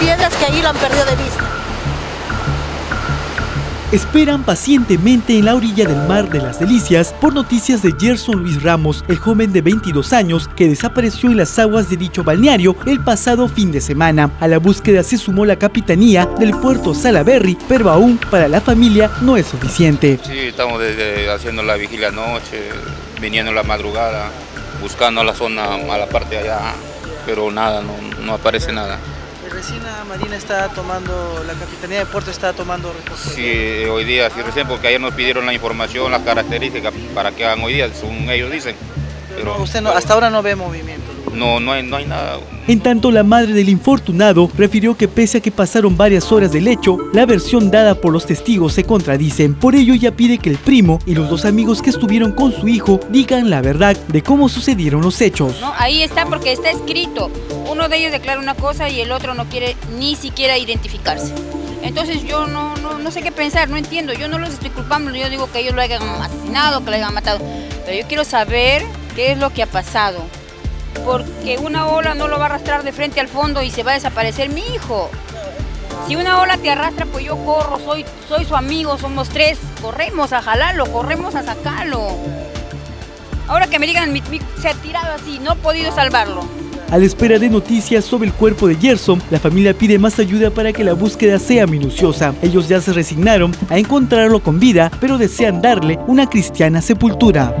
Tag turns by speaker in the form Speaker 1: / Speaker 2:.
Speaker 1: piedras que ahí lo han perdido de vista.
Speaker 2: Esperan pacientemente en la orilla del mar de las Delicias por noticias de Gerson Luis Ramos, el joven de 22 años que desapareció en las aguas de dicho balneario el pasado fin de semana. A la búsqueda se sumó la capitanía del puerto Salaberry, pero aún para la familia no es suficiente.
Speaker 3: Sí, estamos desde haciendo la vigilia anoche, viniendo la madrugada, buscando la zona a la parte de allá, pero nada, no, no aparece nada.
Speaker 4: Recién la Marina está tomando, la Capitanía de Puerto está tomando
Speaker 3: Sí, hoy día, sí, recién, porque ayer nos pidieron la información, las características para que hagan hoy día, según ellos dicen.
Speaker 4: Pero usted no, hasta ahora no ve movimiento.
Speaker 3: No, no hay, no hay nada.
Speaker 2: En tanto, la madre del infortunado refirió que pese a que pasaron varias horas del hecho, la versión dada por los testigos se contradicen. Por ello, ella pide que el primo y los dos amigos que estuvieron con su hijo digan la verdad de cómo sucedieron los hechos.
Speaker 5: No, ahí está porque está escrito. Uno de ellos declara una cosa y el otro no quiere ni siquiera identificarse. Entonces yo no, no, no sé qué pensar, no entiendo. Yo no los estoy culpando, yo digo que ellos lo hayan asesinado, que lo hayan matado. Pero yo quiero saber qué es lo que ha pasado porque una ola no lo va a arrastrar de frente al fondo y se va a desaparecer mi hijo. Si una ola te arrastra, pues yo corro, soy, soy su amigo, somos tres, corremos a jalarlo, corremos a sacarlo. Ahora que me digan, se ha tirado así, no he podido salvarlo.
Speaker 2: A la espera de noticias sobre el cuerpo de Gerson, la familia pide más ayuda para que la búsqueda sea minuciosa. Ellos ya se resignaron a encontrarlo con vida, pero desean darle una cristiana sepultura.